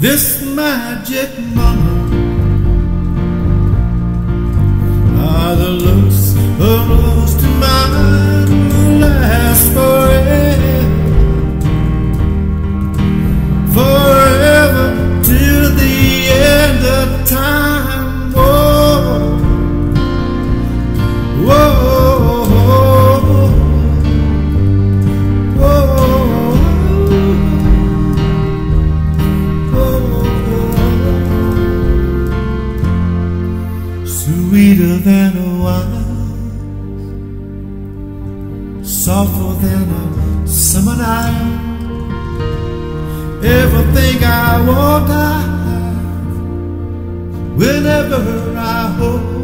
This magic moment. Are the looks of those to mine Sweeter than a wine, softer than a summer night. Everything I want, I have. Whenever I hold